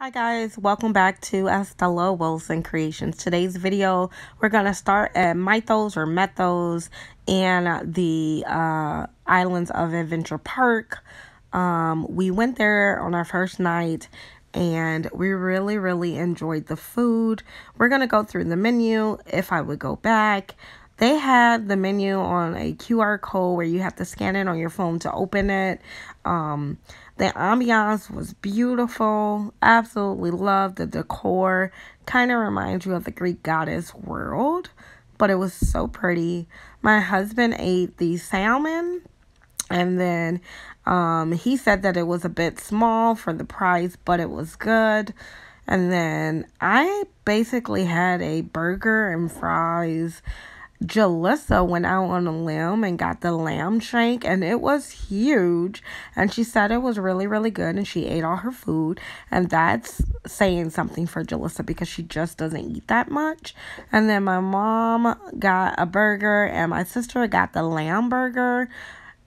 Hi guys, welcome back to Estella Wilson Creations. Today's video, we're going to start at Mythos or Methos and the uh, islands of Adventure Park. Um, we went there on our first night and we really, really enjoyed the food. We're going to go through the menu if I would go back. They had the menu on a QR code where you have to scan it on your phone to open it. Um, the ambiance was beautiful. Absolutely loved the decor. Kind of reminds you of the Greek goddess world, but it was so pretty. My husband ate the salmon and then um, he said that it was a bit small for the price, but it was good. And then I basically had a burger and fries Jalissa went out on a limb and got the lamb shank, and it was huge. And she said it was really, really good, and she ate all her food. And that's saying something for Jalissa because she just doesn't eat that much. And then my mom got a burger, and my sister got the lamb burger.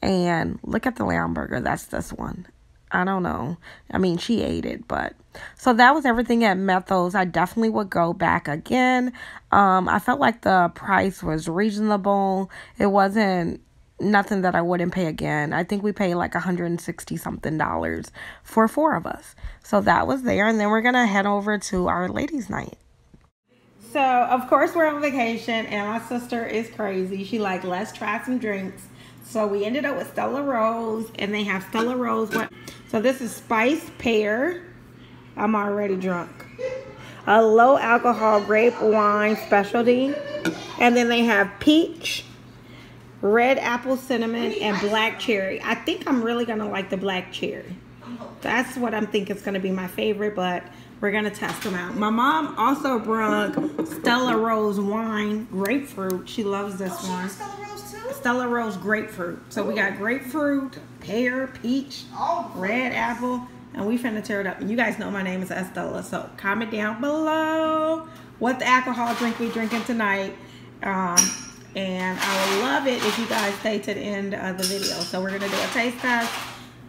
And look at the lamb burger. That's this one. I don't know. I mean, she ate it, but so that was everything at Methos. I definitely would go back again. Um, I felt like the price was reasonable. It wasn't nothing that I wouldn't pay again. I think we paid like 160 something dollars for four of us. So that was there, and then we're gonna head over to our ladies' night. So of course we're on vacation, and my sister is crazy. She like let's try some drinks. So we ended up with Stella Rosa, and they have Stella Rosa. So this is spice pear. I'm already drunk. A low alcohol grape wine specialty. And then they have peach, red apple cinnamon, and black cherry. I think I'm really going to like the black cherry. That's what I'm thinking is going to be my favorite, but we're going to test them out. My mom also brought Stella Rosa wine, grapefruit. She loves this Oh, one. Stella Rosa grapefruit. So we got grapefruit, pear, peach, red apple, and we finna tear it up. And you guys know my name is Estella, so comment down below what the alcohol drink we drinking tonight. Um, and I would love it if you guys stay to the end of the video. So we're gonna do a taste test.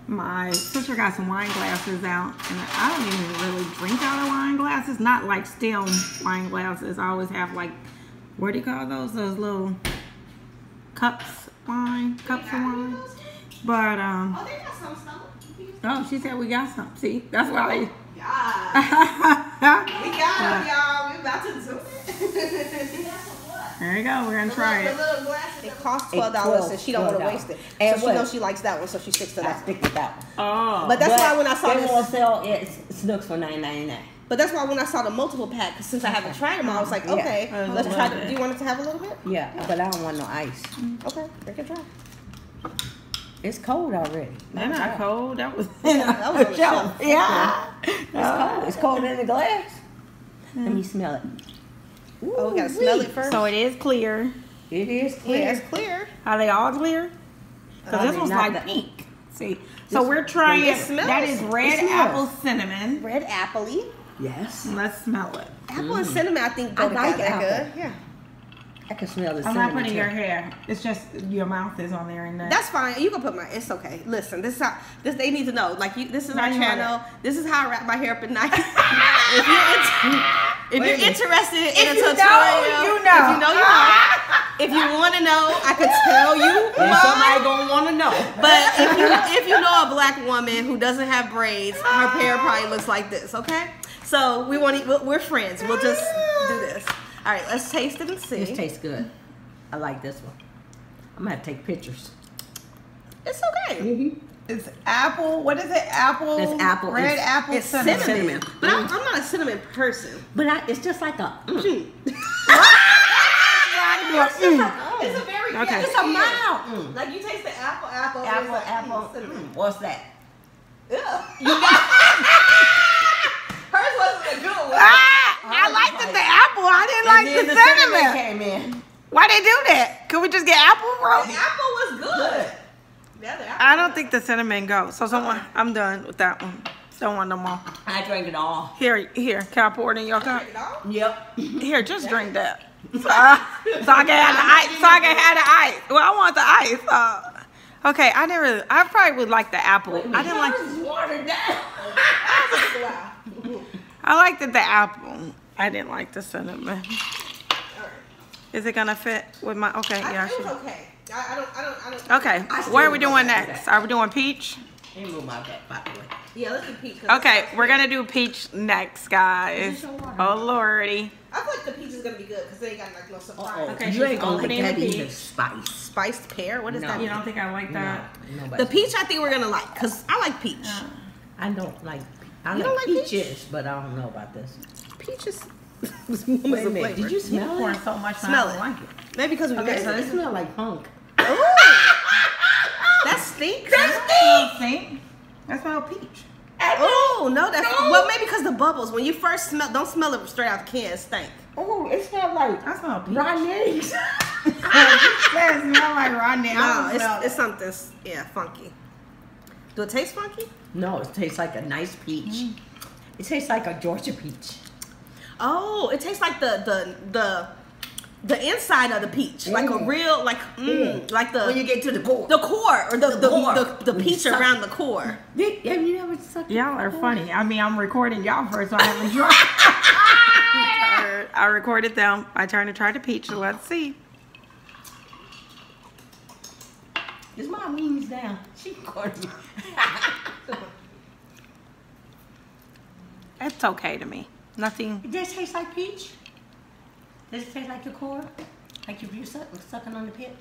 My sister got some wine glasses out, and I don't even really drink out of wine glasses. Not like still wine glasses. I always have like, what do you call those? Those little cups wine, cups of wine. But um, Oh, they got some Stella. oh, she said we got some. See, that's why. Yeah. We there got them, y'all. We about to do it. you go. We're gonna try The it. little. It costs twelve dollars, and she don't want to waste it. And so she knows she likes that one, so she sticks to that. I that. stick with that one. Oh, But that's why when I saw they this, want to sell it Snooks for nine ninety nine. But that's why when I saw the multiple pack, 'cause since I haven't tried them, I was like, okay, I let's try. it. Do you want it to have a little bit? Yeah, but I don't want no ice. Mm-hmm. Okay, we can try. It's cold already. they're not cold. That was that was on the shelf. Yeah. It's cold. It's cold in the glass. Let me smell it. Oh, we gotta smell it first. So it is clear. It is yeah, clear. it's clear. Are they all clear? Because this one's like the- pink. See, so we're trying. It smells. That is red apple cinnamon. Red appley. Yes. Let's smell it. Apple and mm. cinnamon, I think, go I like together apple. good. Yeah. I can smell the I'm cinnamon. not putting too. your hair. It's just your mouth is on there and that. That's fine. You can put my. It's okay. Listen, this is how. This they need to know. Like you, this is Now our channel. This is how I wrap my hair up at night. if you're, in- if you're interested in If a you know, tutorial, you know. If you know, you know. if you want to know, I could tell you. And why. somebody gonna want to know. But if you if you know a black woman who doesn't have braids, her hair probably looks like this. Okay. So we want to. We're friends. We'll just do this. All right. Let's taste it and see. This tastes good. I like this one. I'm gonna have to take pictures. It's okay. It's apple. What is it? Apple. It's apple. Red It's- apple It's cinnamon. cinnamon. But I'm, I'm not a cinnamon person. But I, it's just like a. Mm. It's a very Okay. It's a mild. Mm. Like you taste the apple, apple, and Apple, like, apple. mm. Mm. What's that? Ugh. Hers wasn't a good one. Ah, I liked the, the apple. I didn't like the, the cinnamon. came in. Why they do that? Could we just get apple, bro? The apple was good. Yeah, apple I don't think the cinnamon goes. So someone, I'm done with that one. Don't want no more. I drank it all. Here, here. Can I pour it in your cup? Yep. Here, just drink that. So, uh, so I can have the ice. So I can have the ice. Well, I want the ice. Uh, okay, I didn't really. I probably would like the apple. I didn't like. Yours watered down. Wow. I liked it, the apple. I didn't like the cinnamon. All right. Is it gonna fit with my? Okay, I, yeah. I it was should- okay. I, I don't. I don't. I don't. Okay, I what are we doing next? Are we doing peach? Let me move my back, by the way. Yeah, let's do peach. 'cause Okay, we're gonna do peach next, guys. Oh lordy. I feel like the peach is gonna be good because they ain't got like no surprise. Uh-oh. Okay, you she's ain't gonna like opening that either. peach. Spice. Spiced pear. What is No. that? You mean? Don't think I like No. The peach, I think we're gonna like because I like peach. I don't like. I You like, don't like peach? peaches, but I don't know about this. Peach is. this Wait a minute. Did you smell it? so much, Smell I don't it. like it. Maybe because we Okay, so it. smells like punk. Oh. That stinks. That stink. That smell peach. Oh no, that's No. well maybe because the bubbles. When you first smell, don't smell it straight out the can. It stink. Oh, it smells like That smell peach. Rodney's. That smells like Rodney. No, it's, it's something. Yeah, funky. Do it taste funky? No, it tastes like a nice peach. It tastes like a Georgia peach. Oh, it tastes like the the the the inside of the peach, like a Mm. real like mm, like the when you get to the core. the core or the the The core. the, the, peach suck. around the core. Did- Have you never sucked? Y'all are funny. I mean, I'm recording y'all first, so I haven't tried. I recorded them. I turned to try the peach. So let's see. Is my wings down? She recording me. It's okay to me. Nothing. Does it taste like peach? Does it taste like the core? Like if you're suck, sucking on the pit?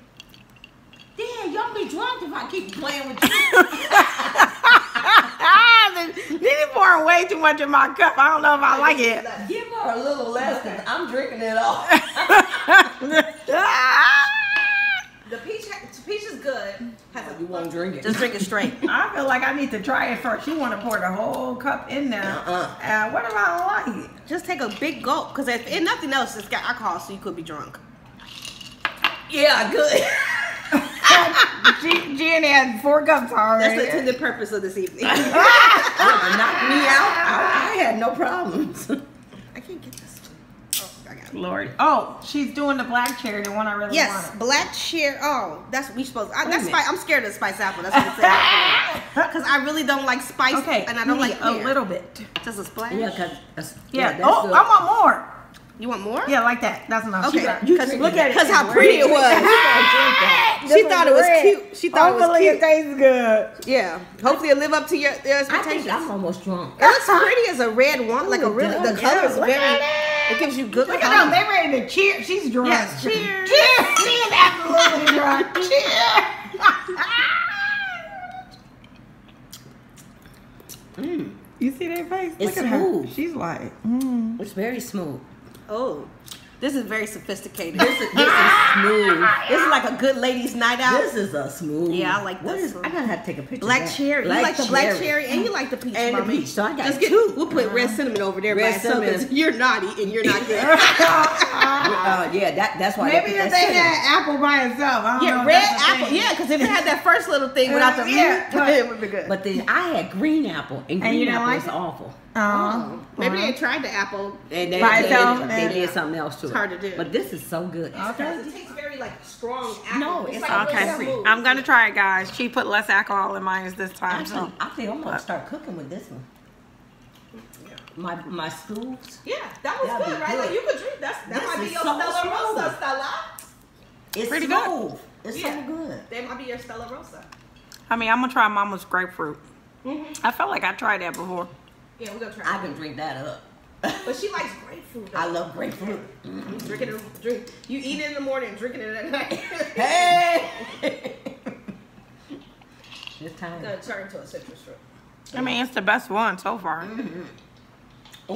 Damn, y'all be drunk if I keep playing with you. Nene pouring way too much in my cup. I don't know if I like it. Give her a little less because I'm drinking it all. You won't drink it. just drink it straight. I feel like I need to try it first. You want to pour the whole cup in there. Uh-uh. Uh, what if I don't like it? just take a big gulp because if, if nothing else, it's got alcohol, so you could be drunk. yeah, good. G- Jenny had four cups already. That's the intended purpose of this evening. Knock me out, I, I had no problems. I can't get this. Oh, I got. Lord. Oh, she's doing the black cherry, the one I really Yes, wanted. black cherry. Oh, that's we supposed. I, that's spice, I'm scared of spice apple. That's what I'm saying. Because I really don't like spice, Okay, and I don't like a pear. little bit. Just a splash. yeah, because Yeah. that's oh, good. I want more. You want more? Yeah, like that. That's enough. Okay. She You Because look at it. Because how pretty it was. You gotta drink that. She thought it was cute. She thought it was cute. Hopefully it tastes good. Yeah. Hopefully, it live up to your, your I expectations. think I'm almost drunk. It looks pretty as a red one, like a Ooh, really. The yeah, color is look very. At It gives you good. Look at them. They ready to cheer. She's drunk. Yes. Cheers. Cheers. She is absolutely drunk. Cheers. Mm, You see that face? It's Look at her. smooth. She's like, mm. it's very smooth. Oh, this is very sophisticated. This is, this is smooth. This is like a good ladies' night out. This is a smooth. Yeah, I like What this is- one. I gotta have to take a picture. Black of that. cherry. you like the black cherry and you like the peach, And the mommy. peach, so I got Just get, two. We'll put red cinnamon over there Red by itself 'cause cinnamon. You're naughty and you're not good. Uh, yeah, that, that's why. Maybe if they had apple by itself. I don't know yeah, if red apple. Yeah, because if it had that first little thing without the Yeah, but- it would be good. But then I had green apple, and And green didn't apple like is awful. Oh. Maybe they tried the apple. And they, By they, itself, they, and- did something else to It's it. hard to do. But this is so good. Okay. It tastes very like strong apple. No, it's like Okay, smooth. I'm gonna try it, guys. She put less alcohol in mine this time, Actually, so I think I'm gonna start cooking with this one. My my stools. Yeah, that was good, right? good. Like you could drink. That's that This might be your so Stella smooth. Rosa, Stella. It's Pretty good. It's Yeah. so good. That might be your Stella Rosa. I mean, I'm gonna try Mama's grapefruit. Mm-hmm. I felt like I tried that before. Yeah, we're gonna try. I can drink that up. But she likes grapefruit. Though. I love grapefruit. Mm-hmm. drinking it. Drink. You eat it in the morning, drinking it at night. Hey. this time. Gonna turn into a citrus fruit. I mean, it's the best one so far. Ooh.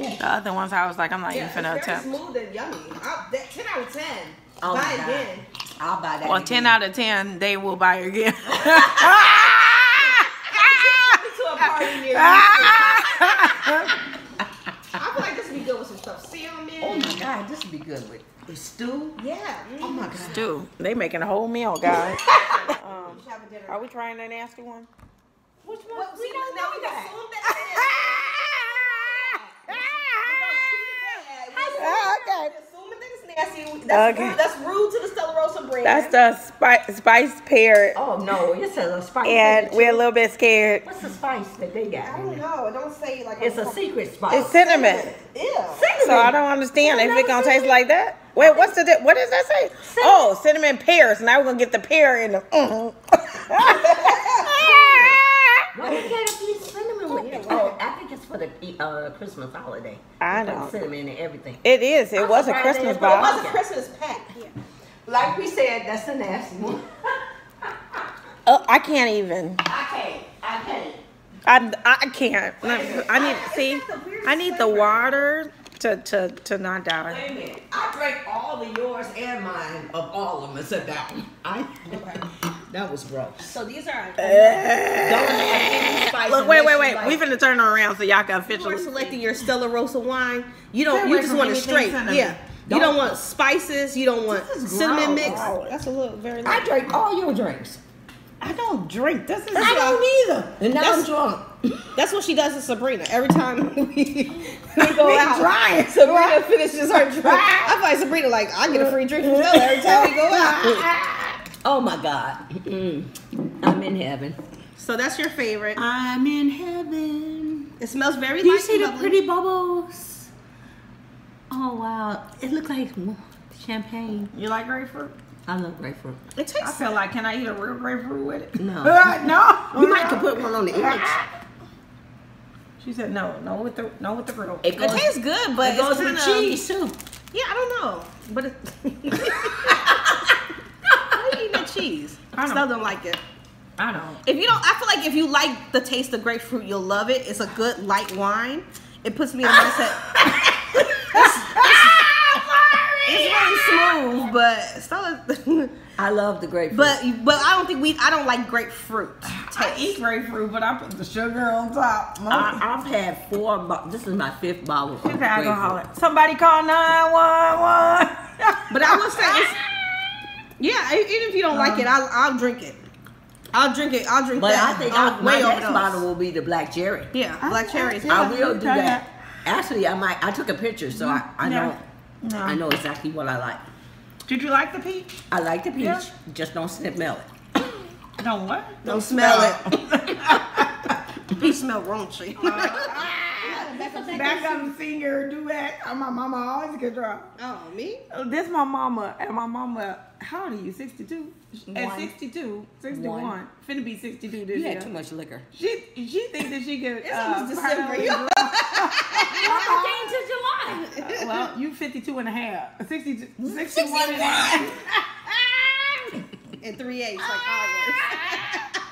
The other ones, I was like, I'm not Yeah, even finna it's very attempt. smooth and yummy. I, that, ten out of ten. Oh Buy it again. I'll buy that. Well, again. 10 out of 10, they will buy again. Come to a party near you. I feel like this would be good with some stuff. Salmon. Oh my god, this would be good with, with stew. Yeah. Oh my god. Stew. They making a whole meal, guys. um, We should have a dinner. are we trying the nasty one? Which one? Well, see, don't know we that. assume that it is. okay. Assuming that it's nasty. That's, Okay. rude, that's rude to the Stella Rosa brand. That's the spice, spice pear. Oh no, it says a spice. And we're a little bit scared. What's the spice that they got? I don't know. It don't say like It's a secret spice. It's cinnamon. Ew. So I don't understand if it gonna taste like that. Wait, what's the di- what does that say? Oh, cinnamon pears. Now we're gonna get the pear in the. mm. Why you gotta be cinnamon with it? Oh, I think it's for the uh, Christmas holiday. I They put know. cinnamon and everything. It is. It I'm was a Christmas they put It was a Christmas pack. Yeah. Like we said, that's the nasty one. Oh, I can't even. I can't. I can't. I, I can't. I need see. I need the water to to to not die. Wait a minute. I drank all of yours and mine of all of them except that one. I, that was gross. So these are. Don't have any spice Look, wait, wait, wait. you like- We finna turn her around so y'all can You are selecting your Stella Rosa wine. You don't. You just want it straight. cinnamon. Yeah. You Don't- don't want spices. You don't want This is cinnamon gross. mix. Oh, that's a little very. I drank all your drinks. I don't drink. This is. I don't either. And now I'm drunk. That's what she does to Sabrina. Every time we, we go Me out, trying. Sabrina finishes her drink. I feel like Sabrina like I get a free drink from Stella every time we go out. Oh my God. Mm. I'm in heaven. So that's your favorite. I'm in heaven. It smells very. Do you see and the pretty bubbles? Oh wow. It looks like champagne. You like grapefruit? I love grapefruit. It tastes I tastes. feel like can I eat a real grapefruit with it? No. no. You might could put one on the edge. She said no, no with the no with the grill. It It tastes good, but it goes it's with kinda, cheese too. Yeah, I don't know, but it. How you eating that cheese? I don't- don't like it. I don't. If you don't, I feel like if you like the taste of grapefruit, you'll love it. It's a good light wine. It puts me in the mindset. it's really smooth, but Stella. I love the grapefruit. but but I don't think we. I don't like grapefruit I eat grapefruit, but I put the sugar on top. I, I've had four. Bo- this is my fifth bottle of She's an grapefruit. alcoholic. Somebody call 911. But I will say, it's, yeah. e- Even if you don't like it, uh-huh. I'll I'll drink it. I'll drink it. I'll drink But that. I think I'll my next overdose. bottle will be the black cherry. Yeah, black cherries. Yeah. I will do try that. Actually, I might. I took a picture, so I, I Yeah. know. No. I know exactly what I like. Did you like the peach? I like the peach. Yeah. Just don't smell it. Don't what? Don't smell it. He smell raunchy. Back on the senior duet. Oh, my mama always could draw. oh, me? This my mama, and my mama, how old are you? 62? At 62, 61, One. Finna be 62 this You year. had too much liquor. She she thinks that she could. It's uh, almost December. finally yo. draw. Uh, well, you 52 and a half. 62, 61 and a half. And three H like ours.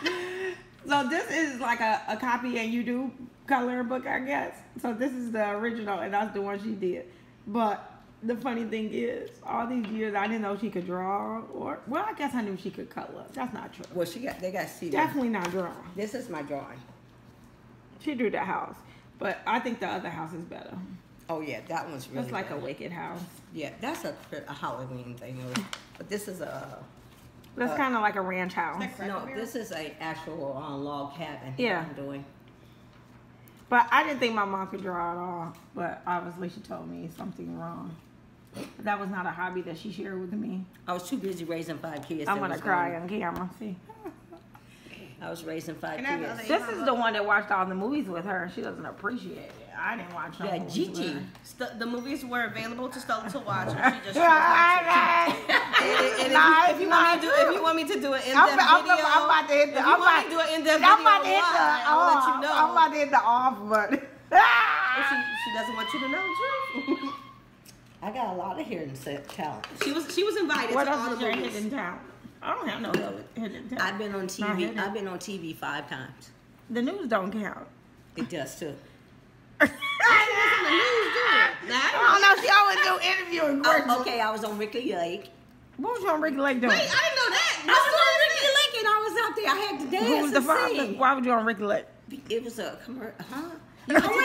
So this is like a, a copy and you do color book, I guess. So this is the original and that's the one she did. But the funny thing is, all these years I didn't know she could draw or well, I guess I knew she could color. That's not true. Well, she got. They got see. Definitely not draw. This is my drawing. She drew the house. But I think the other house is better. Oh yeah, that one's really. It's like a wicked house. Yeah, that's a, a Halloween thing. really. But this is a. That's kind of like a ranch house. No, this is a actual uh, log cabin. Yeah. I'm doing. But I didn't think my mom could draw at all. But obviously she told me something wrong. That was not a hobby that she shared with me. I was too busy raising five kids. I'm gonna was cry going- on camera. See. I was raising five Can kids. This is the one that watched all the movies with her. And she doesn't appreciate it. I didn't watch no Yeah, Gigi. St- the movies were available to Stella to watch, and she just chose not to. And, and Nah, if, you, if you want me to do, if you want me to do an in-depth I'm, I'm, video, I'm about to hit the. if you I'm want about, me to do an in-depth I'm video, about to hit the. why, I'll let uh, you oh, know. I'm about to hit the off button. But she, she doesn't want you to know the truth. I got a lot of hearing set talent. she was she was invited what to all else the your movies. hidden talent? I don't have no hidden- hidden talent. I've been on TV. I've been on TV five times. The news don't count. It does too. I I don't don't know. She always do interviewing. Oh, okay, I was on Ricki Lake. What was you on Ricki Lake doing? Wait, I didn't know that. I was on Ricki Lake and I was out there. I had to dance Who was the father? Why would you on Ricki Lake? It was a commercial. Huh? You went to the,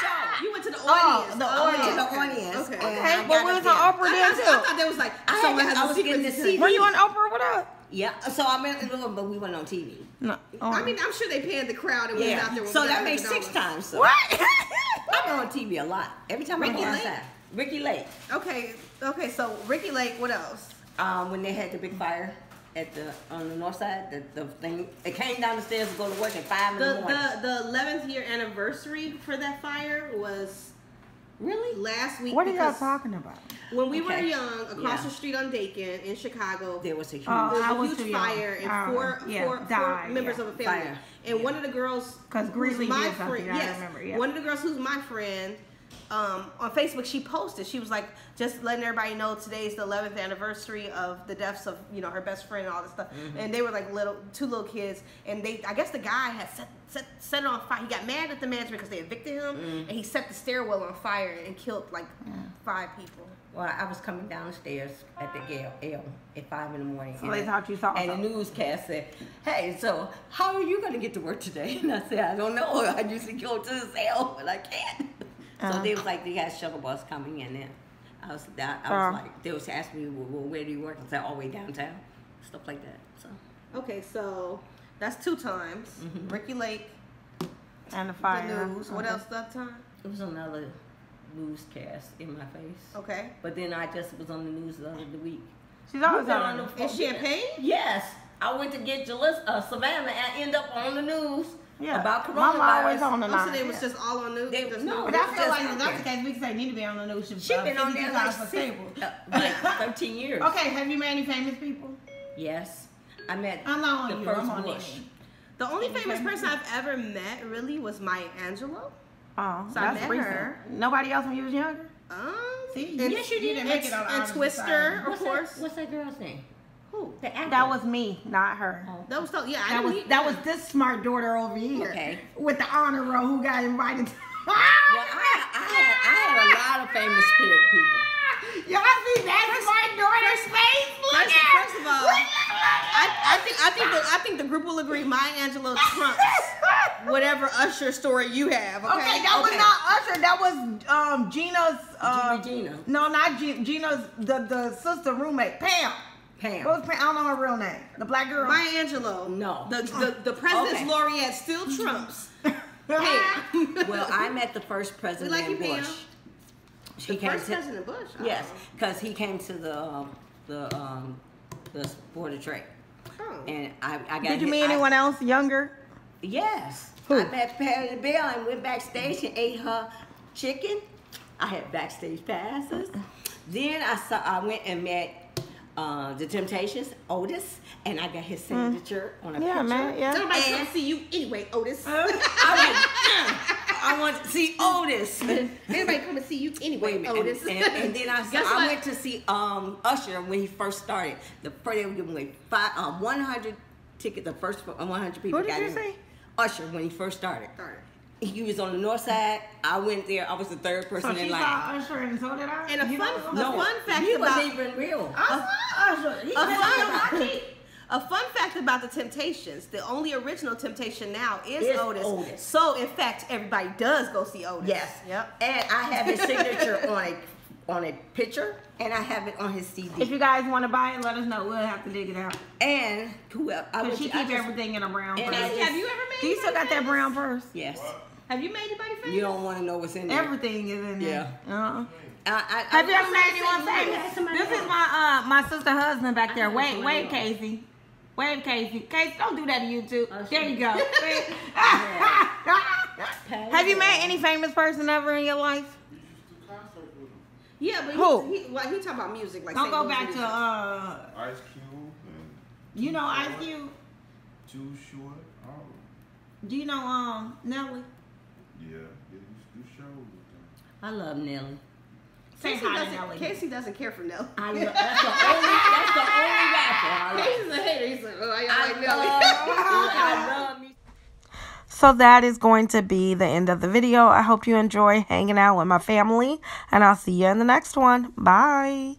show. you went to the oh, audience. Oh, audience. the Oh, audience. The okay. audience. Okay. Okay, but got we was there. on Oprah I, then I, I thought that was like I someone had- has I a was secret getting to to see- Were you on Oprah What us? Yeah, so I meant, but we went on TV. No. Oh. I mean, I'm sure they panned the crowd and was out there. So that $500. makes six times. So what? I'm on TV a lot. Every time I Ricky go Lake? outside. Ricki Lake. Okay, okay. So Ricki Lake. What else? Um, when they had the big fire at the on the north side, the, the thing it came down the stairs to go to work at five in the, The morning. the the eleventh year anniversary for that fire was really? last week. What are y'all talking about? When we were young, across Yeah. the street on Dakin in Chicago, There was a huge. Oh, was was a too huge young. fire and Oh, four, yeah, four, four members yeah. of a family. Fire. And Yeah. one of the girls, 'Cause who's Greeley my did something, friend, I yes, remember, yeah. one of the girls who's my friend, um, on Facebook, she posted. She was like, just letting everybody know today's the 11th anniversary of the deaths of you know her best friend and all this stuff. Mm-hmm. And they were like little, two little kids, and they, I guess the guy had set set set it on fire. He got mad at the management because they evicted him, Mm. and he set the stairwell on fire and killed like five people. Well, I was coming downstairs at the Gale L at five in the morning. So they thought you saw And something. the newscast said, "Hey, so how are you going to get to work today?" And I said, "I don't know. I usually go to the sale, but I can't." Uh-huh. So they was like, "They got a shuttle bus coming in." And I was, I, I was like, they was asking me, well, well, "Where do you work?" I said, "All the way downtown." Stuff like that. So Okay, so that's two times. Mm-hmm. Ricki Lake, And the the fire. news. What Okay. else that time? it was another newscast in my face. Okay. But then I just was on the news the other week. She's always You've on the the phone. In Champagne? Yes. I went to get Jalis, uh, Savannah and end up on the news Yeah. about coronavirus. Mama always on the Oh, line. so they was just all on news. They- just no, news. But I feel like out if that's the case, we can say need to be on the news. She been on there like, for six, stable. uh, like 13 years. Okay, have you met any famous people? Yes. I met I'm not on the you. first I'm on Bush. Amy. The only famous famous person I've ever met really was Maya Angelou. Oh, So I met recent. her. Nobody else when you was younger? Um, See, and, yes, you didn't make it on and Twister, of course. That, what's that girl's name? Who? The actor. That was me, not her. Oh. That was so, yeah. I That didn't was meet that her. was this smart daughter over here. Okay. With the honor roll who got invited to Well, I, I, had, I had a lot of famous spirit people. Y'all see that smart daughter's face? Look First, at first of all, I, I think I think the I think the group will agree. Maya Angelou trumps whatever Usher story you have. Okay, Okay, that was not Usher. That was um Gina's. Uh, Gina. No, not Gina. Gina's the the sister roommate Pam. Pam. What was Pam? I don't know her real name. The black girl. Maya Angelou. No. The the, the president's Okay. laureate still trumps. Pam. Well, I met the first president we like you, Bush. Pam. He the came first to- President Bush. Oh. Yes, because he came to the um, the um, the board of trade, Oh. and I, I got. Did you hit- meet I- anyone else younger? Yes. Who? I met Patti LaBelle and went backstage and ate her chicken. I had backstage passes. Then I saw I went and met uh, the Temptations, Otis, and I got his signature on a Mm. Yeah, picture. man. Yeah. Nobody's And- gonna see you anyway, Otis. I went, I want to see Otis. Anybody come and see you anyway, Wait. Otis. And, and, and then I, Guess I went to see um, Usher when he first started. The first they were giving away five, uh, 100 tickets. The first uh, 100 people Who did got you in. say? Usher when he first started. Sorry. He was on the north side. I went there. I was the third person So in she line. saw Usher and so did I. And a You fun- a no, fun fact he about- wasn't even real. I saw Usher. He A was fun, on my feet. a fun fact about the Temptations: the only original Temptation now is Is Otis. Otis. So, in fact, everybody does go see Otis. Yes. Yep. And I have his signature on a on a picture, and I have it on his CD. If you guys want to buy it, let us know. We'll have to dig it out. and whoever I Cause she I keep everything in a brown And purse. I Casey, just- have you ever made? Do you still got that brown purse? Yes. Have you made anybody famous? You don't want to know what's in there. Everything is in there. Uh-huh. I, I, Have you ever met anyone famous? This is my uh my sister husband back there. I know Wave, somebody wave, else. Casey. Wave, Casey. Casey, don't do that to YouTube. Oh, there you go. Have you met any famous person ever in your life? Yeah, but Who? He, he, well, he talking about music. Like Don't go Louis back to music. uh. Ice Cube and You know Ice Cube. Too Short. Oh, Do you know um Nelly? Yeah. They used to do shows with them. I love Nelly. Say Casey hi doesn't, Nelly. Casey doesn't care for Nelly. I love, that's the only that's the only rapper I love. Casey's a hater. He's like, oh, I, I like Nelly. I love me. So that is going to be the end of the video. I hope you enjoy hanging out with my family, and I'll see you in the next one. Bye.